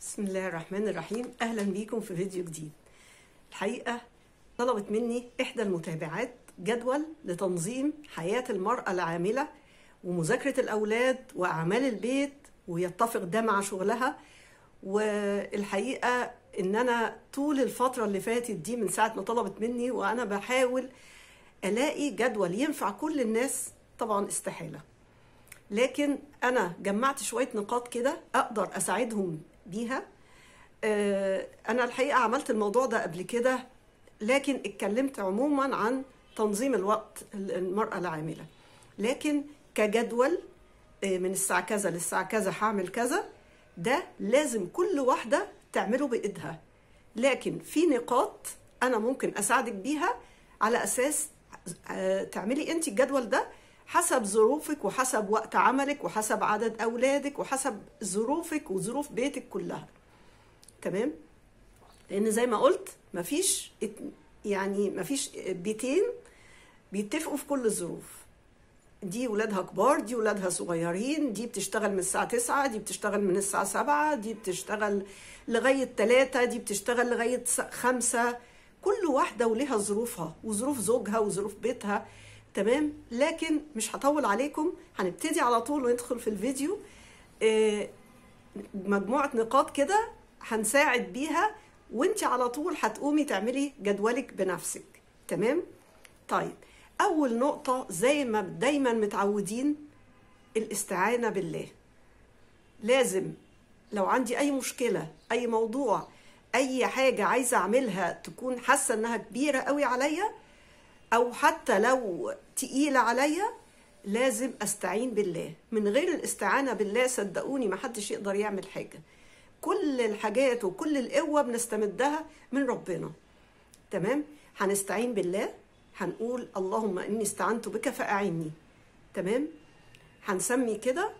بسم الله الرحمن الرحيم. أهلا بيكم في فيديو جديد. الحقيقة طلبت مني إحدى المتابعات جدول لتنظيم حياة المرأة العاملة ومذاكرة الأولاد وأعمال البيت ويتفق ده مع شغلها. والحقيقة إن أنا طول الفترة اللي فاتت دي من ساعة ما طلبت مني وأنا بحاول ألاقي جدول ينفع كل الناس طبعا استحالة. لكن أنا جمعت شوية نقاط كده أقدر أساعدهم بيها. أنا الحقيقة عملت الموضوع ده قبل كده لكن اتكلمت عموما عن تنظيم الوقت المرأة العاملة. لكن كجدول من الساعة كذا للساعة كذا هعمل كذا ده لازم كل واحدة تعمله بإيدها. لكن في نقاط أنا ممكن أساعدك بيها على أساس تعملي انت الجدول ده حسب ظروفك وحسب وقت عملك وحسب عدد أولادك وحسب ظروفك وظروف بيتك كلها. تمام؟ لأن زي ما قلت مفيش يعني مفيش بيتين بيتفقوا في كل الظروف. دي ولادها كبار دي ولادها صغيرين دي بتشتغل من الساعة 9 دي بتشتغل من الساعة 7 دي بتشتغل لغاية 3 دي بتشتغل لغاية 5 كل واحدة ولها ظروفها وظروف زوجها وظروف بيتها. تمام؟ لكن مش هطول عليكم هنبتدي على طول وندخل في الفيديو. مجموعة نقاط كده هنساعد بيها وانت على طول هتقومي تعملي جدولك بنفسك. تمام؟ طيب أول نقطة زي ما دايما متعودين الاستعانة بالله. لازم لو عندي أي مشكلة أي موضوع أي حاجة عايزة أعملها تكون حاسة إنها كبيرة قوي عليا أو حتى لو تقيلة عليا لازم أستعين بالله. من غير الاستعانة بالله صدقوني ما حدش يقدر يعمل حاجة. كل الحاجات وكل القوة بنستمدها من ربنا. تمام؟ هنستعين بالله. هنقول اللهم إني استعنت بك فأعني. تمام؟ هنسمي كده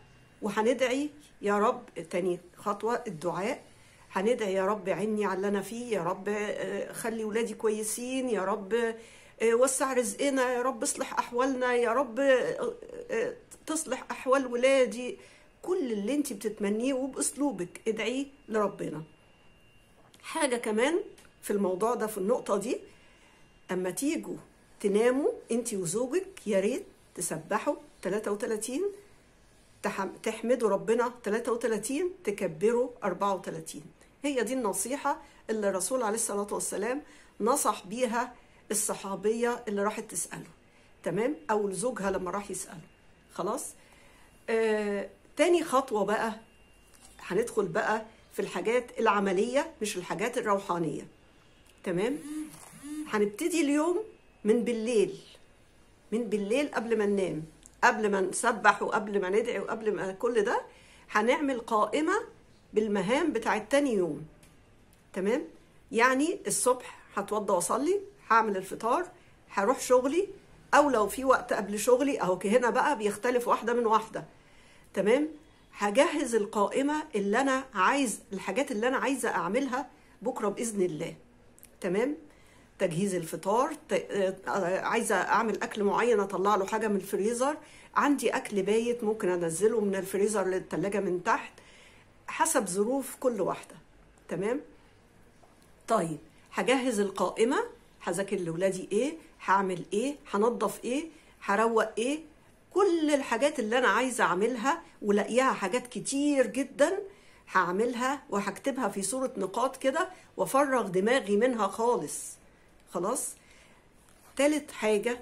وهندعي يا رب تاني خطوة الدعاء. هندعي يا رب عني على اللي أنا فيه يا رب خلي ولادي كويسين يا رب وسع رزقنا يا رب اصلح أحوالنا يا رب تصلح أحوال ولادي. كل اللي انت بتتمنيه وبأسلوبك ادعيه لربنا. حاجة كمان في الموضوع ده في النقطة دي أما تيجوا تناموا انت وزوجك يا ريت تسبحوا 33 تحمدوا ربنا 33 تكبروا 34 هي دي النصيحة اللي الرسول عليه الصلاة والسلام نصح بيها الصحابية اللي راحت تسأله. تمام؟ أو لزوجها لما راح يسأله. خلاص؟ آه، تاني خطوة بقى هندخل بقى في الحاجات العملية مش الحاجات الروحانية. تمام؟ هنبتدي اليوم من بالليل. من بالليل قبل ما ننام. قبل ما نسبح وقبل ما ندعي وقبل ما كل ده هنعمل قائمة بالمهام بتاعت تاني يوم. تمام؟ يعني الصبح هتوضى وأصلي هعمل الفطار هروح شغلي أو لو في وقت قبل شغلي أهو هنا بقى بيختلف واحدة من واحدة. تمام؟ هجهز القائمة اللي أنا عايز الحاجات اللي أنا عايزة أعملها بكرة بإذن الله. تمام؟ تجهيز الفطار عايزة أعمل أكل معين أطلع له حاجة من الفريزر. عندي أكل بايت ممكن أنزله من الفريزر للثلاجه من تحت حسب ظروف كل واحدة. تمام؟ طيب هجهز القائمة. هذاكر لاولادي إيه هعمل إيه هنضف إيه هروق إيه. كل الحاجات اللي أنا عايزة أعملها ولاقيها حاجات كتير جدا هعملها وهكتبها في صورة نقاط كده وأفرغ دماغي منها خالص. خلاص؟ تالت حاجة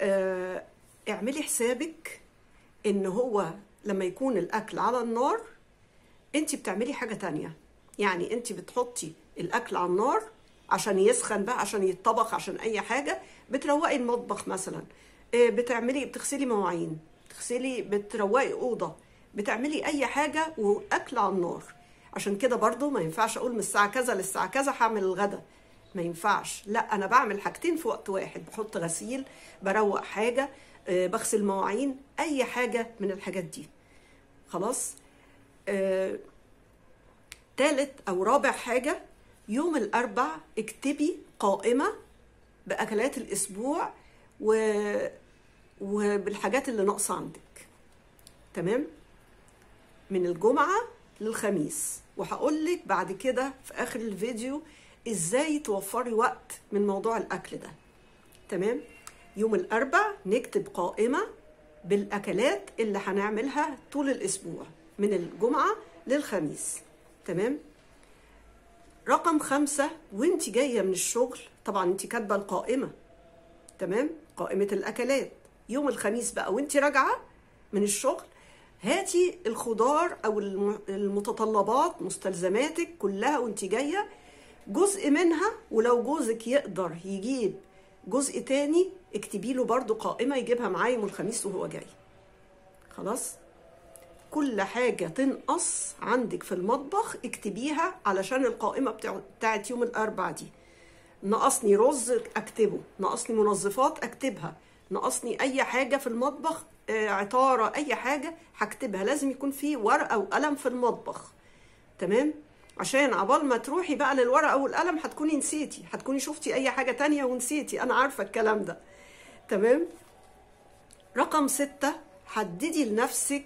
آه اعملي حسابك إن هو لما يكون الأكل على النار انت بتعملي حاجة تانية. يعني انت بتحطي الأكل على النار عشان يسخن بقى عشان يتطبخ عشان أي حاجة. بتروقي المطبخ مثلا. بتعملي بتغسلي مواعين بتغسلي بتروقي أوضة بتعملي أي حاجة وأكل على النار. عشان كده برضو ما ينفعش أقول من الساعة كذا للساعة كذا هعمل الغدا. ما ينفعش. لا أنا بعمل حاجتين في وقت واحد. بحط غسيل بروق حاجة بغسل مواعين أي حاجة من الحاجات دي. خلاص؟ آه، تالت أو رابع حاجة يوم الأربع اكتبي قائمة بأكلات الأسبوع و... وبالحاجات اللي ناقصة عندك. تمام؟ من الجمعة للخميس. وهقول لك بعد كده في آخر الفيديو إزاي توفري وقت من موضوع الأكل ده. تمام؟ يوم الأربع نكتب قائمة بالأكلات اللي هنعملها طول الأسبوع من الجمعة للخميس. تمام؟ رقم خمسة وانت جاية من الشغل طبعا انت كاتبة القائمة تمام؟ قائمة الأكلات. يوم الخميس بقى وانت راجعة من الشغل هاتي الخضار أو الم- المتطلبات مستلزماتك كلها وانت جاية. جزء منها ولو جوزك يقدر يجيب جزء تاني اكتبي له برضو قائمة يجيبها معاه يوم الخميس وهو جاي. خلاص؟ كل حاجة تنقص عندك في المطبخ اكتبيها علشان القائمة بتاع- بتاعت يوم الأربع دي. نقصني رز أكتبه نقصني منظفات أكتبها نقصني أي حاجة في المطبخ آه، عطارة أي حاجة هكتبها. لازم يكون في ورقة وقلم في المطبخ. تمام؟ عشان عبال ما تروحي بقى للورقة والقلم هتكوني نسيتي هتكوني شفتي أي حاجة تانية ونسيتي. أنا عارفة الكلام ده. تمام؟ رقم ستة حددي لنفسك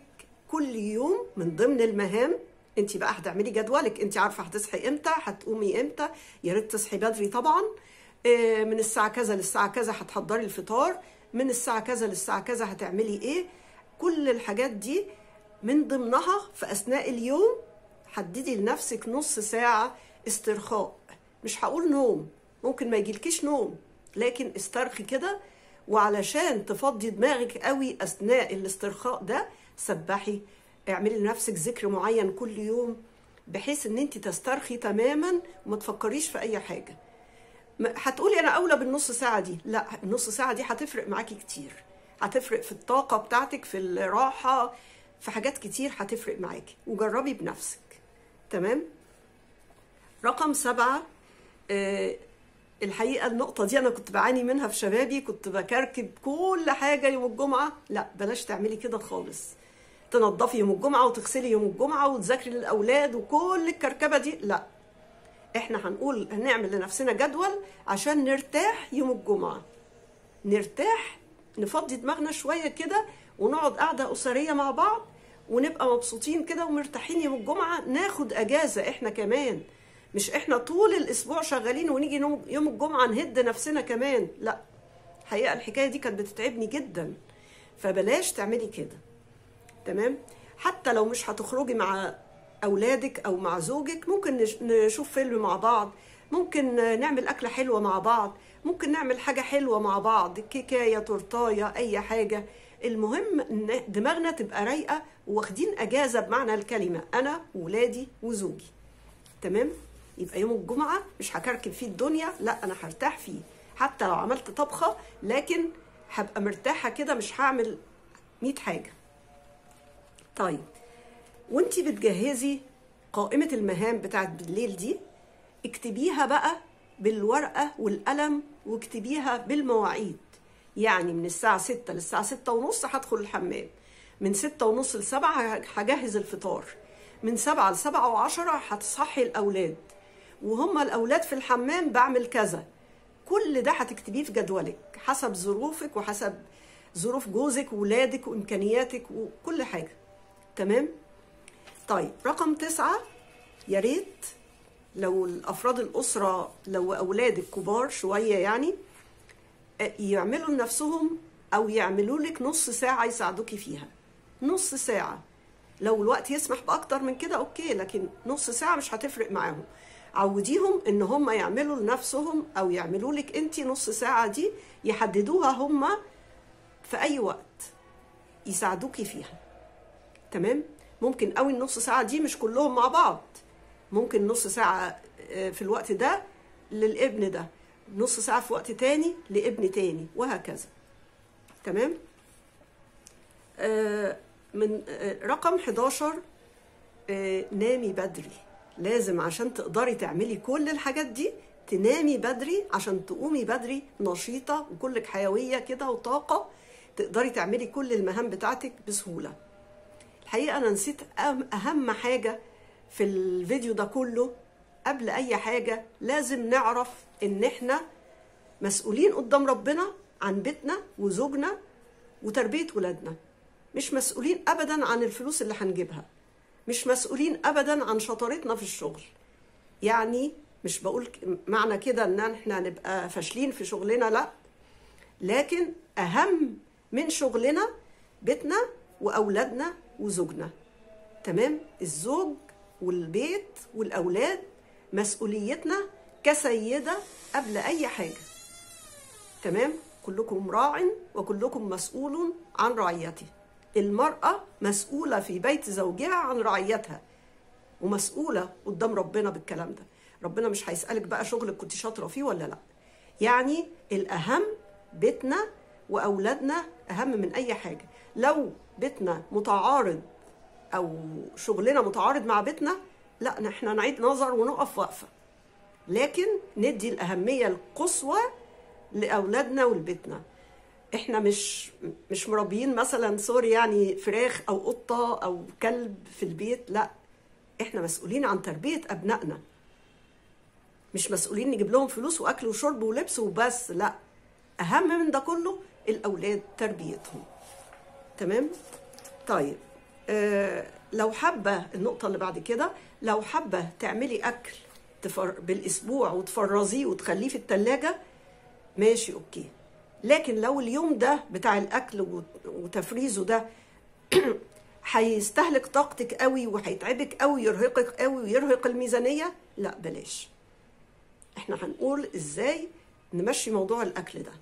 كل يوم من ضمن المهام. انت بقى هتعملي جدولك انت عارفة هتصحي إمتى هتقومي إمتى. يا ريت تصحي بدري طبعا. آه، من الساعة كذا للساعة كذا هتحضري الفطار. من الساعة كذا للساعة كذا هتعملي إيه. كل الحاجات دي من ضمنها في أثناء اليوم حددي لنفسك نص ساعة استرخاء. مش هقول نوم ممكن ما يجيلكيش نوم لكن استرخي كده. وعلشان تفضي دماغك قوي أثناء الاسترخاء ده سبحي. اعملي لنفسك ذكر معين كل يوم بحيث إن انت تسترخي تماما وما تفكريش في أي حاجة. هتقولي أنا أولى بالنص ساعة دي. لا النص ساعة دي هتفرق معاكي كتير. هتفرق في الطاقة بتاعتك في الراحة في حاجات كتير هتفرق معاكي. وجربي بنفسك. تمام؟ رقم سبعة آه، الحقيقة النقطة دي أنا كنت بعاني منها في شبابي كنت بكركب كل حاجة يوم الجمعة. لا بلاش تعملي كده خالص. تنظفي يوم الجمعة وتغسلي يوم الجمعة وتذاكري للأولاد وكل الكركبة دي؟ لا. إحنا هنقول هنعمل لنفسنا جدول عشان نرتاح يوم الجمعة. نرتاح نفضي دماغنا شوية كده ونقعد قعدة أسرية مع بعض ونبقى مبسوطين كده ومرتاحين يوم الجمعة. ناخد أجازة إحنا كمان. مش إحنا طول الأسبوع شغالين ونيجي يوم الجمعة نهد نفسنا كمان. لا. الحقيقة الحكاية دي كانت بتتعبني جدا. فبلاش تعملي كده. تمام؟ حتى لو مش هتخرجي مع أولادك أو مع زوجك ممكن نش- نشوف فيلم مع بعض ممكن نعمل أكلة حلوة مع بعض ممكن نعمل حاجة حلوة مع بعض كيكاية تورتاية أي حاجة. المهم إن دماغنا تبقى رايقة واخدين أجازة بمعنى الكلمة أنا وولادي وزوجي. تمام؟ يبقى يوم الجمعة مش هكركب فيه الدنيا لا أنا هرتاح فيه. حتى لو عملت طبخة لكن هبقى مرتاحة كده مش هعمل 100 حاجة. طيب وانتي بتجهزي قائمة المهام بتاعت بالليل دي اكتبيها بقى بالورقة والقلم واكتبيها بالمواعيد. يعني من الساعة ستة للساعة ستة ونص هدخل الحمام. من ستة ونص لسبعة هجهز الفطار. من سبعة لسبعة وعشرة هتصحي الأولاد. وهم الأولاد في الحمام بعمل كذا. كل ده هتكتبيه في جدولك حسب ظروفك وحسب ظروف جوزك وولادك وإمكانياتك وكل حاجة. تمام؟ طيب رقم تسعة يا ريت لو الأفراد الأسرة لو أولادك كبار شوية يعني آه، يعملوا لنفسهم أو يعملوا لك نص ساعة يساعدوكي فيها. نص ساعة. لو الوقت يسمح بأكتر من كده أوكي لكن نص ساعة مش هتفرق معاهم. عوديهم إن هم يعملوا لنفسهم أو يعملوا لك أنت نص ساعة دي يحددوها هم في أي وقت يساعدوكي فيها. تمام؟ ممكن قوي النص ساعة دي مش كلهم مع بعض. ممكن نص ساعة آه، في الوقت ده للابن ده نص ساعة في وقت تاني لابن تاني وهكذا. تمام؟ آه، من آه، رقم 11 آه، نامي بدري. لازم عشان تقدري تعملي كل الحاجات دي تنامي بدري عشان تقومي بدري نشيطة وكلك حيوية كده وطاقة تقدري تعملي كل المهام بتاعتك بسهولة. الحقيقة أنا نسيت أهم حاجة في الفيديو ده كله قبل أي حاجة لازم نعرف إن إحنا مسؤولين قدام ربنا عن بيتنا وزوجنا وتربية ولادنا. مش مسؤولين أبدا عن الفلوس اللي هنجيبها. مش مسؤولين ابدا عن شطارتنا في الشغل. يعني مش بقول معنى كده إن إحنا نبقى فاشلين في شغلنا لأ. لكن أهم من شغلنا بيتنا وأولادنا وزوجنا. تمام؟ الزوج والبيت والأولاد مسؤوليتنا كسيدة قبل أي حاجة. تمام؟ كلكم راع وكلكم مسؤول عن رعيته المرأة مسؤولة في بيت زوجها عن رعيتها ومسؤولة قدام ربنا بالكلام ده. ربنا مش هيسألك بقى شغلك كنت شاطرة فيه ولا لأ. يعني الأهم بيتنا وأولادنا أهم من أي حاجة. لو بيتنا متعارض أو شغلنا متعارض مع بيتنا لا إحنا نعيد نظر ونقف وقفه لكن ندي الأهمية القصوى لأولادنا ولبيتنا. إحنا مش مش مربيين مثلا سوري يعني فراخ أو قطة أو كلب في البيت لا. إحنا مسؤولين عن تربية أبنائنا. مش مسؤولين نجيب لهم فلوس وأكل وشرب ولبس وبس لا. أهم من ده كله الأولاد تربيتهم. تمام؟ طيب آه لو حابة النقطة اللي بعد كده لو حابة تعملي أكل تفر بالأسبوع وتفرزيه وتخليه في التلاجة ماشي أوكي. لكن لو اليوم ده بتاع الأكل وت- وتفريزه ده هيستهلك طاقتك قوي وهيتعبك قوي يرهقك قوي ويرهق الميزانية لا بلاش. إحنا هنقول إزاي نمشي موضوع الأكل ده.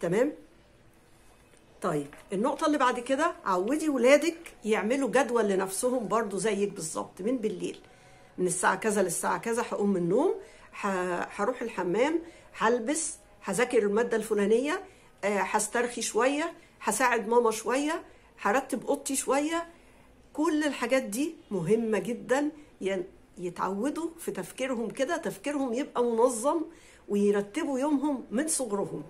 تمام؟ طيب النقطة اللي بعد كده عودي ولادك يعملوا جدول لنفسهم برضو زيك بالظبط من بالليل من الساعة كذا للساعة كذا هقوم من النوم هروح الحمام هلبس هذاكر المادة الفلانية آه، هسترخي شوية هساعد ماما شوية هرتب أوضتي شوية. كل الحاجات دي مهمة جدا يتعودوا في تفكيرهم كده تفكيرهم يبقى منظم ويرتبوا يومهم من صغرهم.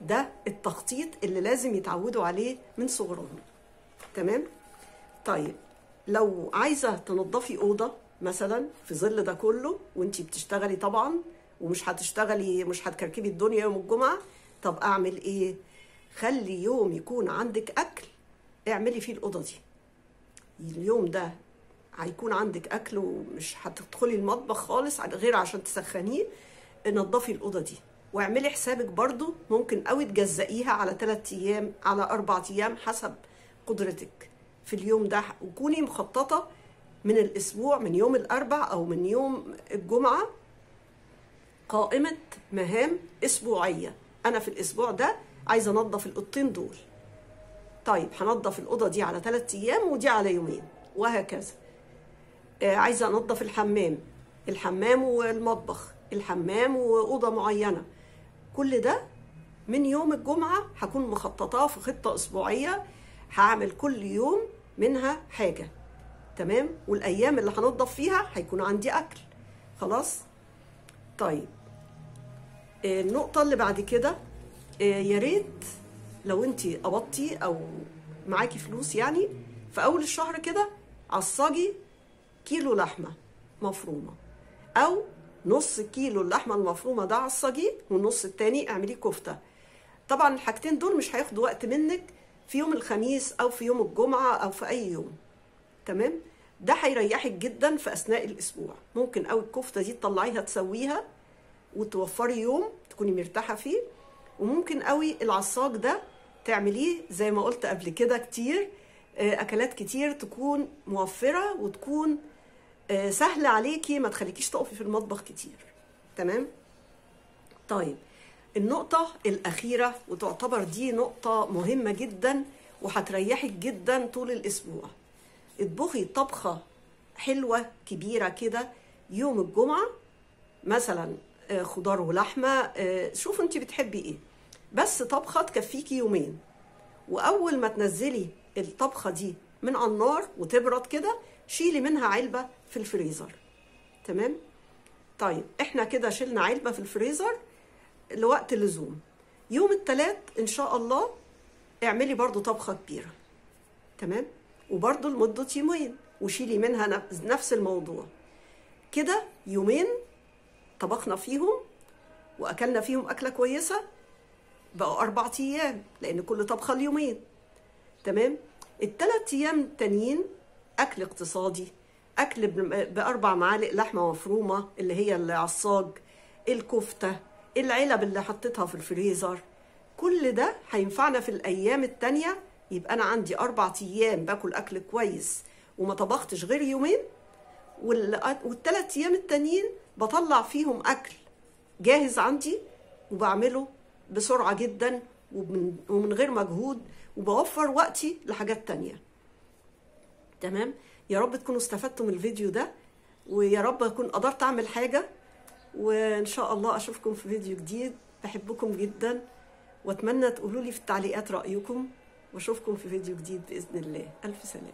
ده التخطيط اللي لازم يتعودوا عليه من صغرهم. تمام؟ طيب لو عايزة تنظفي أوضة مثلا في ظل ده كله وانتي بتشتغلي طبعا ومش هتشتغلي مش هتكركبي الدنيا يوم الجمعة طب أعمل إيه؟ خلي يوم يكون عندك أكل اعملي فيه الأوضة دي. اليوم ده هيكون عندك أكل ومش هتدخلي المطبخ خالص غير عشان تسخنيه نضفي الأوضة دي. واعملي حسابك برضو ممكن قوي تجزئيها على ثلاث أيام على أربع أيام حسب قدرتك. في اليوم ده وكوني مخططة من الأسبوع من يوم الأربع أو من يوم الجمعة قائمة مهام أسبوعية. أنا في الأسبوع ده عايزة أنظف الأوضتين دول. طيب هنضف الأوضة دي على ثلاث أيام ودي على يومين وهكذا. آه، عايزة أنظف الحمام. الحمام والمطبخ الحمام وأوضة معينة. كل ده من يوم الجمعة هكون مخططاه في خطة أسبوعية. هعمل كل يوم منها حاجة. تمام؟ والأيام اللي هنضف فيها هيكون عندي أكل. خلاص؟ طيب. آه، النقطة اللي بعد كده آه، يا ريت لو انت قبضتي أو معاكي فلوس يعني في أول الشهر كده عصجي كيلو لحمة مفرومة أو نص كيلو اللحمة المفرومة ده عصجيه والنص التاني اعمليه كفتة. طبعا الحاجتين دول مش هياخدوا وقت منك في يوم الخميس أو في يوم الجمعة أو في أي يوم. تمام؟ ده هيريحك جدا في أثناء الأسبوع. ممكن قوي الكفتة دي تطلعيها تسويها وتوفري يوم تكوني مرتاحة فيه. وممكن قوي العصاج ده تعمليه زي ما قلت قبل كده كتير آه، أكلات كتير تكون موفرة وتكون آه، سهله عليكي ما تخليكيش تقفي في المطبخ كتير. تمام؟ طيب النقطة الأخيرة وتعتبر دي نقطة مهمة جدا وهتريحك جدا طول الأسبوع. اطبخي طبخة حلوة كبيرة كده يوم الجمعة مثلا آه، خضار ولحمة آه، شوف انت بتحبي إيه. بس طبخة تكفيكي يومين. وأول ما تنزلي الطبخة دي من على النار وتبرد كده شيلي منها علبة في الفريزر. تمام؟ طيب إحنا كده شلنا علبة في الفريزر لوقت اللزوم. يوم التلات إن شاء الله اعملي برضو طبخة كبيرة. تمام؟ وبرضو لمدة يومين وشيلي منها نفس- الموضوع. كده يومين طبخنا فيهم وأكلنا فيهم أكلة كويسة بقوا أربع أيام لأن كل طبخة اليومين تمام؟ الثلاث أيام التانيين أكل اقتصادي أكل بأربع معالق لحمة مفرومة اللي هي العصاج الكفتة العلب اللي حطيتها في الفريزر. كل ده هينفعنا في الأيام التانية؟ يبقى أنا عندي أربع أيام باكل أكل كويس وما طبختش غير يومين؟ وال- والتلات أيام التانيين بطلع فيهم أكل جاهز عندي وبعمله بسرعة جدا ومن غير مجهود وبوفر وقتي لحاجات تانية. تمام؟ يا رب تكونوا استفدتوا من الفيديو ده ويا رب أكون قدرت أعمل حاجة وإن شاء الله أشوفكم في فيديو جديد. بحبكم جدا وأتمنى تقولوا لي في التعليقات رأيكم وأشوفكم في فيديو جديد بإذن الله. ألف سلامه